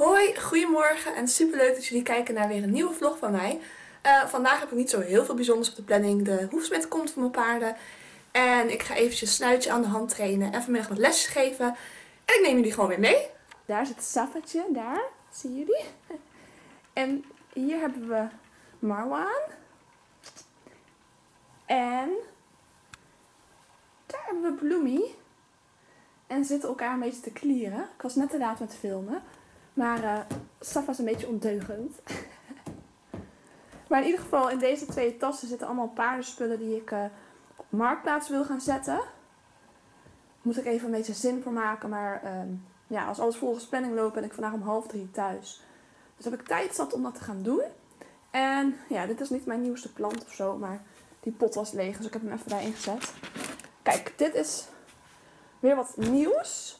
Hoi, goedemorgen en superleuk dat jullie kijken naar weer een nieuwe vlog van mij. Uh, vandaag heb ik niet zo heel veel bijzonders op de planning. De hoefsmid komt voor mijn paarden. En ik ga eventjes snuitje aan de hand trainen en vanmiddag wat lesjes geven. En ik neem jullie gewoon weer mee. Daar zit Safatje, daar. Zien jullie? En hier hebben we Marwan. En daar hebben we Bloomie. En zitten elkaar een beetje te klieren. Ik was net te laat met filmen. Maar uh, Safa is een beetje ondeugend. maar in ieder geval, in deze twee tassen zitten allemaal paardenspullen die ik uh, op marktplaats wil gaan zetten. Moet ik even een beetje zin voor maken. Maar uh, ja, als alles volgens planning loopt, ben ik vandaag om half drie thuis. Dus heb ik tijd zat om dat te gaan doen. En ja, dit is niet mijn nieuwste plant of zo, maar die pot was leeg. Dus ik heb hem even daarin gezet. Kijk, dit is weer wat nieuws.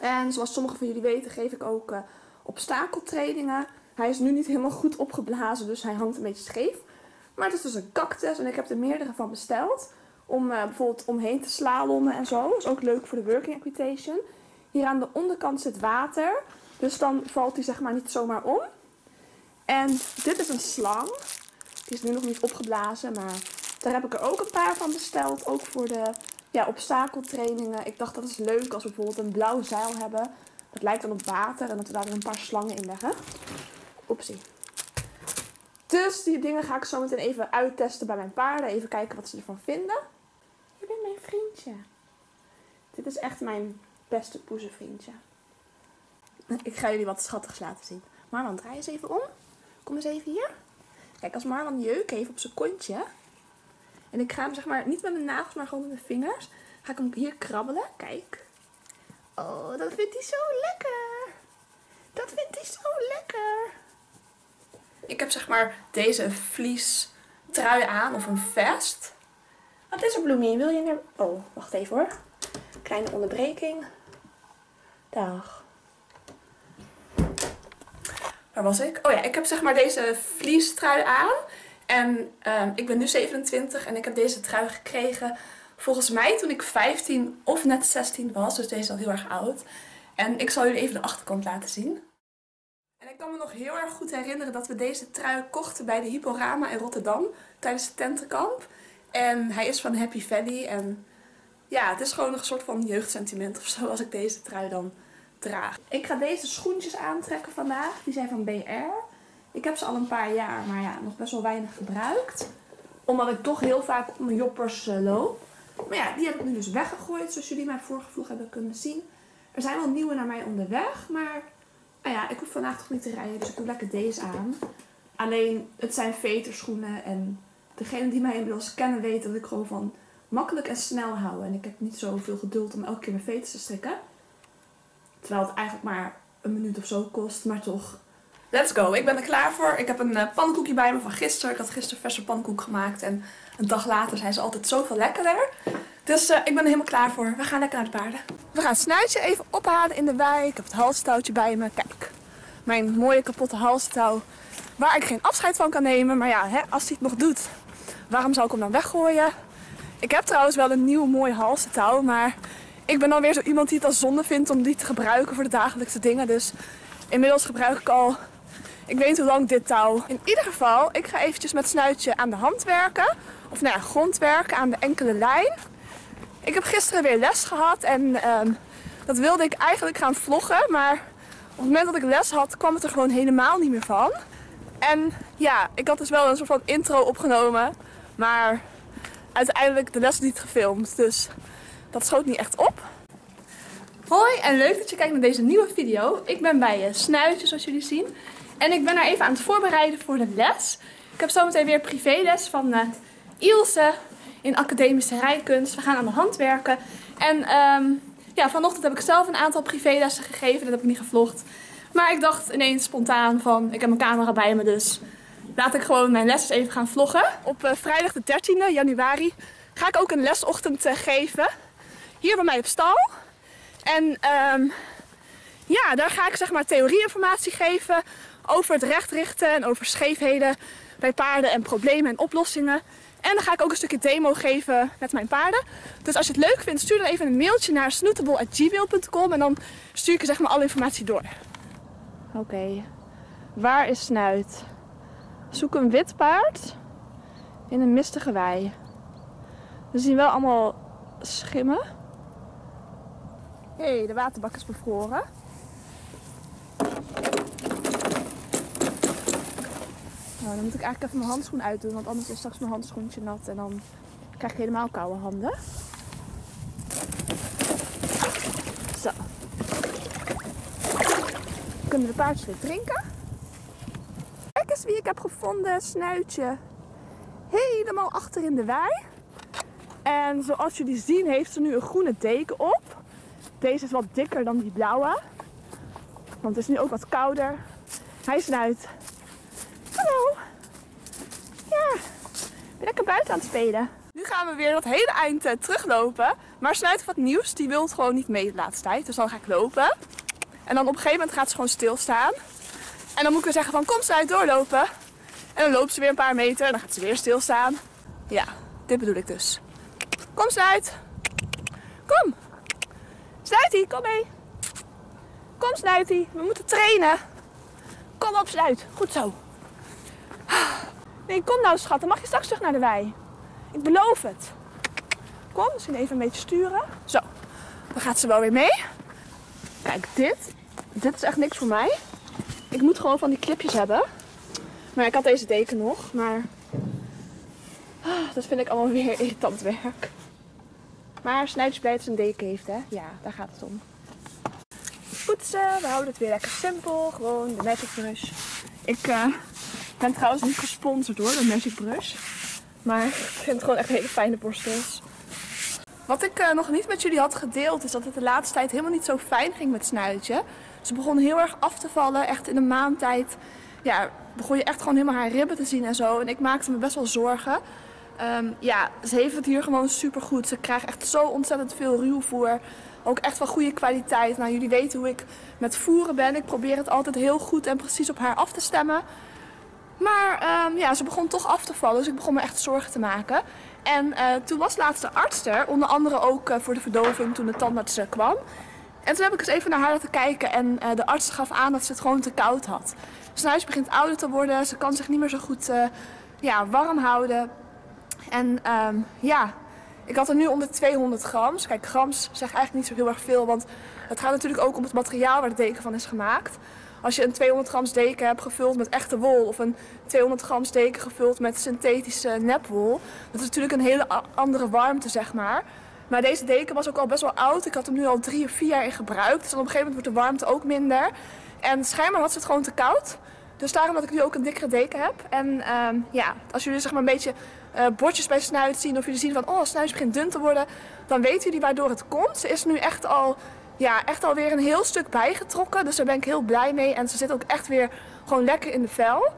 En zoals sommigen van jullie weten geef ik ook uh, obstakeltrainingen. Hij is nu niet helemaal goed opgeblazen, dus hij hangt een beetje scheef. Maar het is dus een cactus en ik heb er meerdere van besteld. Om uh, bijvoorbeeld omheen te slalommen en zo. Dat is ook leuk voor de working equitation. Hier aan de onderkant zit water. Dus dan valt hij zeg maar niet zomaar om. En dit is een slang. Die is nu nog niet opgeblazen, maar daar heb ik er ook een paar van besteld. Ook voor de ja, obstakeltrainingen. Ik dacht dat is leuk als we bijvoorbeeld een blauw zeil hebben. Dat lijkt dan op water en dat we daar een paar slangen in leggen. Oepsie. Dus die dingen ga ik zo meteen even uittesten bij mijn paarden. Even kijken wat ze ervan vinden. Je bent mijn vriendje. Dit is echt mijn beste poezenvriendje. Ik ga jullie wat schattigs laten zien. Marwan, draai eens even om. Kom eens even hier. Kijk, als Marwan jeuk heeft op zijn kontje, en ik ga hem zeg maar niet met mijn nagels, maar gewoon met mijn vingers. Ga ik hem hier krabbelen. Kijk. Oh, dat vindt hij zo lekker. Dat vindt hij zo lekker. Ik heb zeg maar deze vlies trui aan of een vest. Wat is er Bloemie? Wil je naar... Oh, wacht even hoor. Kleine onderbreking. Dag. Waar was ik? Oh ja, ik heb zeg maar deze vliestrui aan. En uh, ik ben nu 27 en ik heb deze trui gekregen volgens mij toen ik 15 of net 16 was. Dus deze is al heel erg oud. En ik zal jullie even de achterkant laten zien. En ik kan me nog heel erg goed herinneren dat we deze trui kochten bij de Hipporama in Rotterdam tijdens het tentenkamp. En hij is van Happy Valley en ja, het is gewoon een soort van jeugdsentiment of zo als ik deze trui dan draag. Ik ga deze schoentjes aantrekken vandaag. Die zijn van BR. Ik heb ze al een paar jaar, maar ja, nog best wel weinig gebruikt. Omdat ik toch heel vaak op mijn joppers uh, loop. Maar ja, die heb ik nu dus weggegooid, zoals jullie mijn vorige vlog hebben kunnen zien. Er zijn wel nieuwe naar mij onderweg, maar nou ja, ik hoef vandaag toch niet te rijden, dus ik doe lekker deze aan. Alleen, het zijn veterschoenen en degene die mij inmiddels kennen weten dat ik gewoon van makkelijk en snel hou. En ik heb niet zoveel geduld om elke keer mijn veters te strikken. Terwijl het eigenlijk maar een minuut of zo kost, maar toch Let's go. Ik ben er klaar voor. Ik heb een uh, pannenkoekje bij me van gisteren. Ik had gisteren verse pannenkoek gemaakt. En een dag later zijn ze altijd zoveel lekkerder. Dus uh, ik ben er helemaal klaar voor. We gaan lekker naar de paarden. We gaan snuitje even ophalen in de wei. Ik heb het halstouwtje bij me. Kijk, mijn mooie kapotte halstouw. Waar ik geen afscheid van kan nemen. Maar ja, hè, als hij het nog doet, waarom zou ik hem dan weggooien? Ik heb trouwens wel een nieuw mooi halstouw. Maar ik ben dan weer zo iemand die het als zonde vindt om die te gebruiken voor de dagelijkse dingen. Dus inmiddels gebruik ik al ik weet niet hoe lang dit touw. In ieder geval, ik ga eventjes met snuitje aan de hand werken. Of nou ja, grond werken aan de enkele lijn. Ik heb gisteren weer les gehad en ehm, dat wilde ik eigenlijk gaan vloggen. Maar op het moment dat ik les had, kwam het er gewoon helemaal niet meer van. En ja, ik had dus wel een soort van intro opgenomen. Maar uiteindelijk de les niet gefilmd. Dus dat schoot niet echt op. Hoi en leuk dat je kijkt naar deze nieuwe video. Ik ben bij Snuitje zoals jullie zien. En ik ben er even aan het voorbereiden voor de les. Ik heb zometeen weer privéles van uh, Ilse in academische rijkunst. We gaan aan de hand werken. En um, ja, vanochtend heb ik zelf een aantal privélessen gegeven. Dat heb ik niet gevlogd. Maar ik dacht ineens spontaan van, ik heb mijn camera bij me dus laat ik gewoon mijn lessen even gaan vloggen. Op uh, vrijdag de 13e januari ga ik ook een lesochtend uh, geven. Hier bij mij op stal. En um, ja, daar ga ik zeg maar theorieinformatie geven over het recht richten en over scheefheden bij paarden en problemen en oplossingen. En dan ga ik ook een stukje demo geven met mijn paarden. Dus als je het leuk vindt, stuur dan even een mailtje naar snootable.gmail.com en dan stuur ik je zeg maar alle informatie door. Oké. Waar is Snuit? Zoek een wit paard in een mistige wei. We zien wel allemaal schimmen. Hé, hey, de waterbak is bevroren. Nou, dan moet ik eigenlijk even mijn handschoen uitdoen, want anders is straks mijn handschoentje nat en dan krijg ik helemaal koude handen. Zo. Kunnen de paardjes weer drinken? Kijk eens wie ik heb gevonden, snuitje. Helemaal achter in de wei. En zoals jullie zien heeft ze nu een groene deken op. Deze is wat dikker dan die blauwe. Want het is nu ook wat kouder. Hij snuit. Ja, ben lekker buiten aan het spelen. Nu gaan we weer dat hele eind uh, teruglopen. Maar Snuit wat nieuws. Die wil gewoon niet mee de laatste tijd. Dus dan ga ik lopen. En dan op een gegeven moment gaat ze gewoon stilstaan. En dan moet ik weer zeggen van kom Snuit doorlopen. En dan loopt ze weer een paar meter en dan gaat ze weer stilstaan. Ja, dit bedoel ik dus. Kom Snuit. Kom. Snuitie, kom mee. Kom Snuitie, we moeten trainen. Kom op Snuit. Goed zo. Nee, kom nou schat, dan mag je straks terug naar de wei. Ik beloof het. Kom, misschien even een beetje sturen. Zo, dan gaat ze wel weer mee. Kijk, dit. Dit is echt niks voor mij. Ik moet gewoon van die clipjes hebben. Maar ik had deze deken nog, maar... Dat vind ik allemaal weer irritant werk. Maar Snuitjes blij dat ze een deken heeft, hè? Ja, daar gaat het om. Poetsen, we houden het weer lekker simpel. Gewoon de Magic Brush. Ik uh, ben trouwens niet gesponsord hoor, de Magic Brush. Maar ik vind het gewoon echt hele fijne borstels. Wat ik uh, nog niet met jullie had gedeeld is dat het de laatste tijd helemaal niet zo fijn ging met Snuitje. Ze begon heel erg af te vallen, echt in een maand tijd. Ja, begon je echt gewoon helemaal haar ribben te zien en zo. En ik maakte me best wel zorgen. Um, ja, ze heeft het hier gewoon super goed. Ze krijgt echt zo ontzettend veel ruwvoer. Ook echt van goede kwaliteit. Nou, jullie weten hoe ik met voeren ben. Ik probeer het altijd heel goed en precies op haar af te stemmen. Maar um, ja, ze begon toch af te vallen. Dus ik begon me echt zorgen te maken. En uh, toen was laatst de arts er. Onder andere ook uh, voor de verdoving toen de tandarts er kwam. En toen heb ik eens even naar haar laten kijken. En de arts gaf aan dat ze het gewoon te koud had. Snuis begint ouder te worden. Ze kan zich niet meer zo goed ja, warm houden. En um, ja, ik had er nu onder 200 grams. Kijk, grams zegt eigenlijk niet zo heel erg veel, want het gaat natuurlijk ook om het materiaal waar de deken van is gemaakt. Als je een 200 grams deken hebt gevuld met echte wol of een 200 grams deken gevuld met synthetische nepwol, dat is natuurlijk een hele andere warmte, zeg maar. Maar deze deken was ook al best wel oud. Ik had hem nu al drie of vier jaar in gebruik. Dus op een gegeven moment wordt de warmte ook minder. En schijnbaar had ze het gewoon te koud. Dus daarom dat ik nu ook een dikkere deken heb. En um, ja, als jullie zeg maar een beetje uh, bordjes bij Snuit zien of jullie zien van oh, Snuit begint dun te worden, dan weten jullie waardoor het komt. Ze is nu echt al, ja, echt alweer een heel stuk bijgetrokken, dus daar ben ik heel blij mee. En ze zit ook echt weer gewoon lekker in de vel.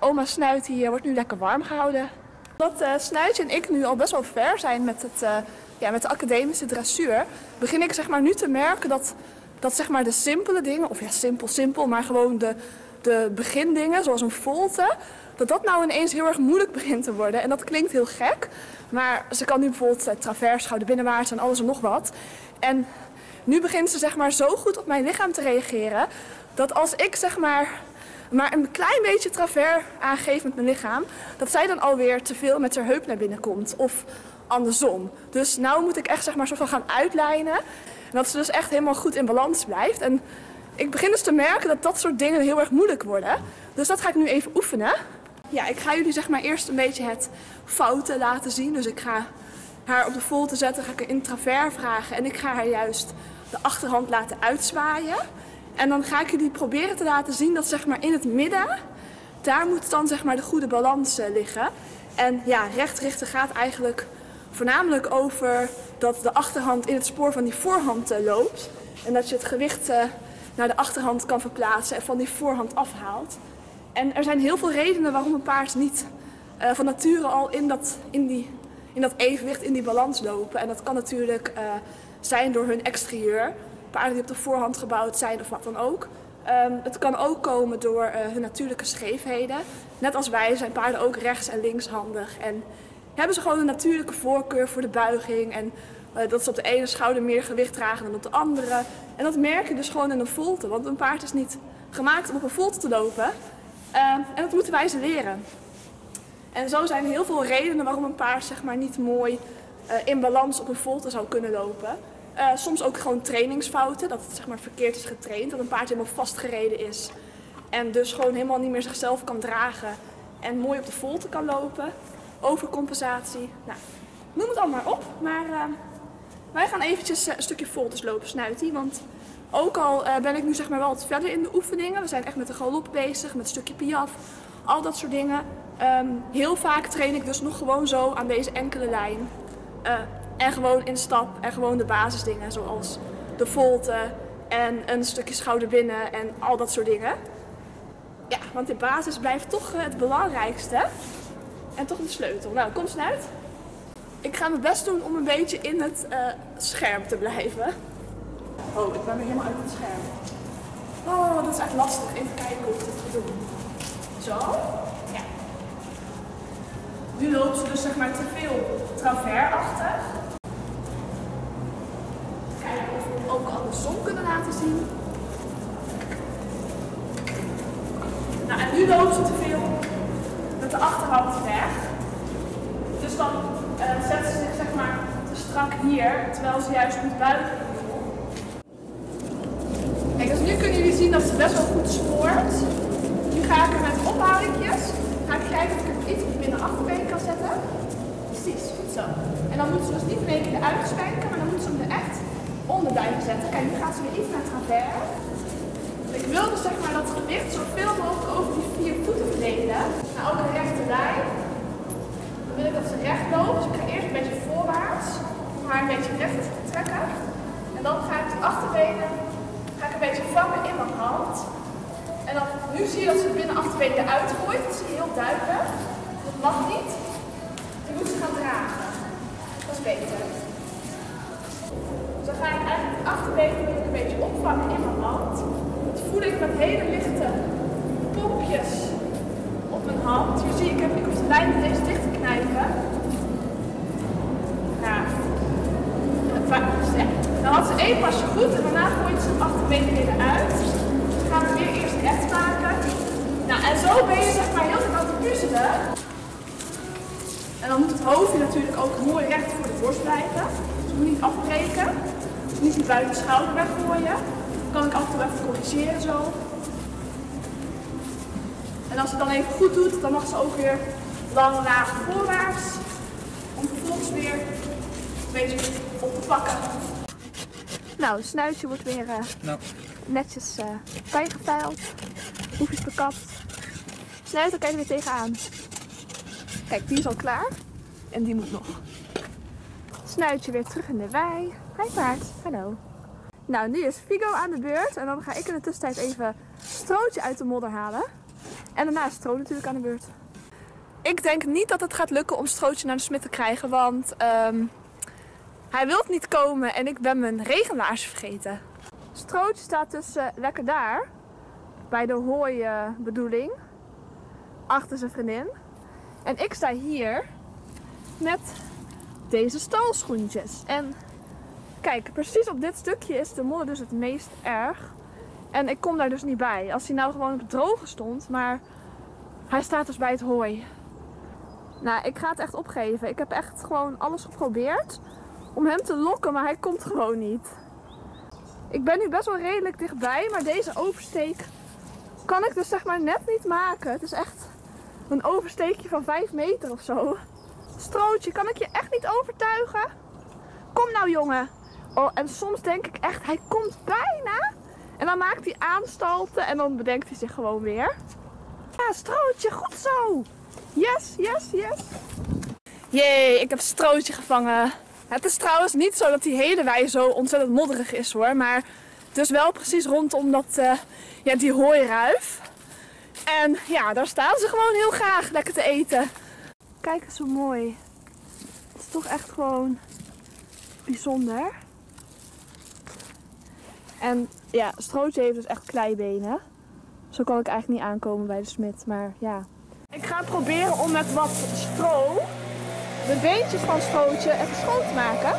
Oma Snuit uh, wordt nu lekker warm gehouden. Omdat uh, Snuitje en ik nu al best wel ver zijn met, het, uh, ja, met de academische dressuur, begin ik zeg maar nu te merken dat, dat zeg maar de simpele dingen, of ja simpel simpel, maar gewoon de, de begindingen zoals een volte, dat dat nou ineens heel erg moeilijk begint te worden. En dat klinkt heel gek, maar ze kan nu bijvoorbeeld uh, travers, schouder binnenwaarts en alles en nog wat. En nu begint ze zeg maar zo goed op mijn lichaam te reageren, dat als ik zeg maar maar een klein beetje travers aangeef met mijn lichaam, dat zij dan alweer te veel met haar heup naar binnen komt. Of andersom. Dus nou moet ik echt zeg maar zo van gaan uitlijnen. En dat ze dus echt helemaal goed in balans blijft. En ik begin dus te merken dat dat soort dingen heel erg moeilijk worden. Dus dat ga ik nu even oefenen. Ja, ik ga jullie zeg maar eerst een beetje het fouten laten zien. Dus ik ga haar op de volte zetten, ga ik er in travers vragen. En ik ga haar juist de achterhand laten uitzwaaien. En dan ga ik jullie proberen te laten zien dat zeg maar in het midden, daar moet dan zeg maar de goede balans uh, liggen. En ja, recht richten gaat eigenlijk voornamelijk over dat de achterhand in het spoor van die voorhand uh, loopt. En dat je het gewicht uh, naar de achterhand kan verplaatsen en van die voorhand afhaalt. En er zijn heel veel redenen waarom een paard niet van nature al in dat, in, die, in dat evenwicht, in die balans lopen. En dat kan natuurlijk uh, zijn door hun exterieur, paarden die op de voorhand gebouwd zijn of wat dan ook. Um, het kan ook komen door uh, hun natuurlijke scheefheden. Net als wij zijn paarden ook rechts- en linkshandig. En hebben ze gewoon een natuurlijke voorkeur voor de buiging. En uh, dat ze op de ene schouder meer gewicht dragen dan op de andere. En dat merk je dus gewoon in een volte. Want een paard is niet gemaakt om op een volte te lopen. Ehm, en dat moeten wij ze leren. En zo zijn heel veel redenen waarom een paard zeg maar, niet mooi eh, in balans op een volte zou kunnen lopen. Eh, soms ook gewoon trainingsfouten, dat het zeg maar, verkeerd is getraind, dat een paard helemaal vastgereden is. En dus gewoon helemaal niet meer zichzelf kan dragen en mooi op de volte kan lopen. Overcompensatie, nou, noem het allemaal op. Maar ehm, wij gaan eventjes eh, een stukje voltes lopen, Snuitie. Want ook al ben ik nu zeg maar wel wat verder in de oefeningen. We zijn echt met de galop bezig, met een stukje piaf, al dat soort dingen. Ehm, heel vaak train ik dus nog gewoon zo aan deze enkele lijn. Uh, en gewoon in stap en gewoon de basisdingen zoals de volte en een stukje schouder binnen en al dat soort dingen. Ja, want de basis blijft toch eh, het belangrijkste. En toch de sleutel. Nou, kom eens uit. Ik ga mijn best doen om een beetje in het uh, scherm te blijven. Oh, ik ben weer helemaal uit het scherm. Oh, dat is echt lastig. Even kijken hoe ik dit ga doen. Zo. Nu loopt ze dus zeg maar te veel traversachtig. Kijken of we het ook andersom kunnen laten zien. Nou, en nu loopt ze te veel met de achterhand weg. Dus dan uh, zet ze zich zeg maar te strak hier, terwijl ze juist moet buigen. Kijk, dus nu kunnen jullie zien dat ze best wel goed spoort. Nu ga ik er met ophoudingjes, kijken of ik het iets binnen achterbeen kan zetten. Precies, zo. En dan moet ze dus niet in één keer eruit spijken, maar dan moet ze hem er echt onder blijven zetten. Kijk, nu gaat ze weer iets naar travers. Ik wil dus zeg maar dat gewicht zoveel mogelijk over die vier voeten verdelen. Nou, ook een rechte lijn. Dan wil ik dat ze recht loopt. Dus ik ga eerst een beetje voorwaarts. Om haar een beetje recht te trekken. En dan ga ik die achterbenen ga ik een beetje vangen in mijn hand. Nu zie je dat ze binnen achterbeen eruit gooit. Dat zie je heel duidelijk. Dat mag niet. Je moet ze gaan dragen. Dat is beter. Dus dan ga ik eigenlijk de achterbenen een beetje opvangen in mijn hand. Dat voel ik met hele lichte pompjes op mijn hand. Hier zie ik, ik hoef de lijn met deze dicht te knijpen. Ja. Dan had ze één pasje goed en daarna gooit ze het achterbeen eruit. Dus dan gaan we weer eerst recht maken. En zo ben je zeg maar heel veel aan het puzzelen. En dan moet het hoofdje natuurlijk ook mooi recht voor de borst blijven. Dus moet niet afbreken. Dus niet die buiten schouder weggooien. Dan kan ik af en toe even corrigeren zo. En als het dan even goed doet, dan mag ze ook weer lang laag voorwaarts. Om vervolgens weer een beetje op te pakken. Nou, het snuitje wordt weer uh, nou. netjes uh, bijgeveild. Hoefjes bekapt. Snuit, dan kijk je weer tegenaan. Kijk, die is al klaar. En die moet nog. Snuitje weer terug in de wei. Hi paard, hallo. Nou, nu is Figo aan de beurt. En dan ga ik in de tussentijd even Strootje uit de modder halen. En daarna is Stro natuurlijk aan de beurt. Ik denk niet dat het gaat lukken om Strootje naar de smid te krijgen. Want um, hij wil niet komen en ik ben mijn regenlaars vergeten. Strootje staat dus uh, lekker daar. Bij de hooi uh, bedoeling. Achter zijn vriendin. En ik sta hier met deze stalschoentjes. En kijk, precies op dit stukje is de modder dus het meest erg. En ik kom daar dus niet bij. Als hij nou gewoon op het droge stond, maar hij staat dus bij het hooi. Nou, ik ga het echt opgeven. Ik heb echt gewoon alles geprobeerd om hem te lokken, maar hij komt gewoon niet. Ik ben nu best wel redelijk dichtbij, maar deze oversteek kan ik dus zeg maar net niet maken. Het is echt een oversteekje van 5 meter of zo. Strootje, kan ik je echt niet overtuigen? Kom nou jongen. Oh, en soms denk ik echt, hij komt bijna. En dan maakt hij aanstalten en dan bedenkt hij zich gewoon weer. Ja, Strootje, goed zo. Yes, yes, yes. Jee, ik heb Strootje gevangen. Het is trouwens niet zo dat die hele wei zo ontzettend modderig is hoor. Maar het is wel precies rondom dat, uh, ja, die hooiruif. En ja, daar staan ze gewoon heel graag lekker te eten. Kijk eens hoe mooi. Het is toch echt gewoon bijzonder. En ja, Strootje heeft dus echt kleibenen. Zo kan ik eigenlijk niet aankomen bij de smid, maar ja. Ik ga proberen om met wat stro de beentjes van Strootje even schoon te maken.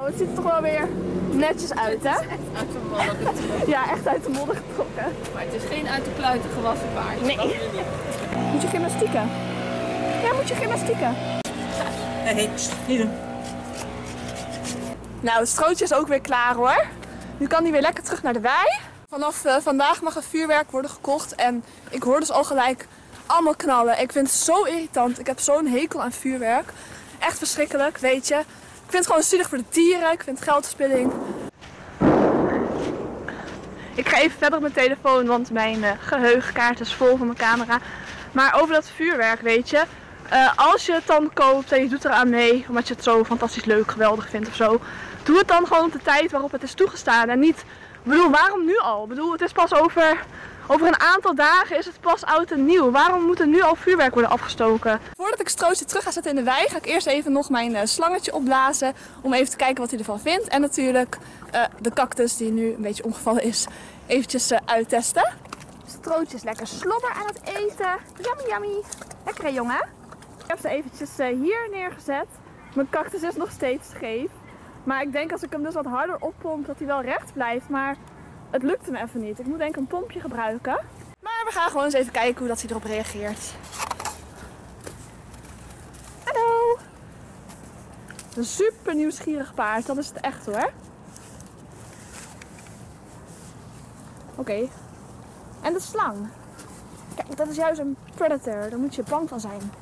Oh, het ziet er toch wel weer netjes uit, hè? Uit de modder getrokken. Ja, echt uit de modder getrokken. Maar het is geen uit de kluiten gewassen paard. Nee. Moet je gymnastieken? Ja, moet je gymnastieken. Nee, niet doen. Nou, het strootje is ook weer klaar hoor. Nu kan hij weer lekker terug naar de wei. Vanaf eh, vandaag mag er vuurwerk worden gekocht. En ik hoor dus al gelijk allemaal knallen. Ik vind het zo irritant. Ik heb zo'n hekel aan vuurwerk. Echt verschrikkelijk, weet je. Ik vind het gewoon zielig voor de dieren. Ik vind het geldverspilling. Ik ga even verder op mijn telefoon, want mijn eh, geheugenkaart is vol van mijn camera. Maar over dat vuurwerk, weet je. eh, als je het dan koopt en je doet eraan mee, omdat je het zo fantastisch leuk, geweldig vindt of zo. Doe het dan gewoon op de tijd waarop het is toegestaan. En niet, ik bedoel, waarom nu al? Ik bedoel, het is pas over, over een aantal dagen is het pas oud en nieuw. Waarom moet er nu al vuurwerk worden afgestoken? Voordat ik Strootje terug ga zetten in de wei, ga ik eerst even nog mijn eh, slangetje opblazen. Om even te kijken wat hij ervan vindt. En natuurlijk eh, de cactus die nu een beetje omgevallen is, eventjes eh, uittesten. Strootje is lekker slobber aan het eten. Yummy, yummy. Lekker hè, jongen? Ik heb ze eventjes hier neergezet. Mijn cactus is nog steeds scheef. Maar ik denk als ik hem dus wat harder oppomp dat hij wel recht blijft. Maar het lukte me even niet. Ik moet denk ik een pompje gebruiken. Maar we gaan gewoon eens even kijken hoe dat hij erop reageert. Hallo! Een super nieuwsgierig paard, dat is het echt hoor. Oké. En de slang. Kijk, dat is juist een predator. Daar moet je bang van zijn.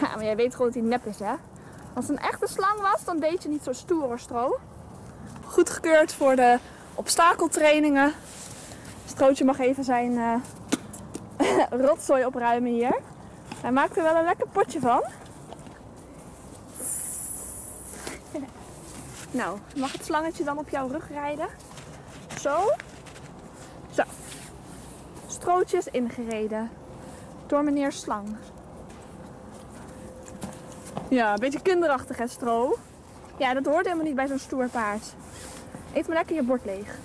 Ja, maar jij weet gewoon dat hij nep is, hè? Als het een echte slang was, dan deed je niet zo stoer hoor, Stro. Goedgekeurd voor de obstakeltrainingen. Strootje mag even zijn eh, rotzooi opruimen hier. Hij maakt er wel een lekker potje van. nou, mag het slangetje dan op jouw rug rijden? Zo. Zo. Strootje is ingereden. Door meneer Slang. Ja, een beetje kinderachtig hè, Stro? Ja, dat hoort helemaal niet bij zo'n stoer paard. Eet maar lekker je bord leeg.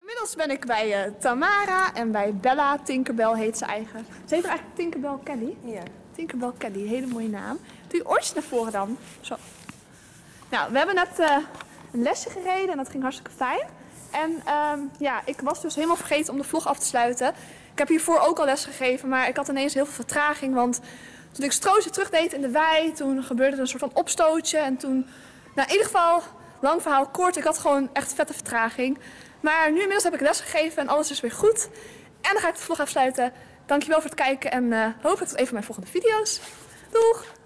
Inmiddels ben ik bij eh, Tamara en bij Bella. Tinkerbell heet ze eigen. Ze heet eigenlijk Tinkerbell Kelly. Ja. Tinkerbell Kelly, hele mooie naam. Doe je oortjes naar voren dan. Zo. Nou, we hebben net eh, een lesje gereden en dat ging hartstikke fijn. En ehm, ja, ik was dus helemaal vergeten om de vlog af te sluiten. Ik heb hiervoor ook al les gegeven, maar ik had ineens heel veel vertraging. Want toen ik Strootje terugdeed in de wei, toen gebeurde er een soort van opstootje. En toen, nou in ieder geval, lang verhaal kort, ik had gewoon echt vette vertraging. Maar nu inmiddels heb ik les gegeven en alles is weer goed. En dan ga ik de vlog afsluiten. Dankjewel voor het kijken en eh, hopelijk tot een van mijn volgende video's. Doeg!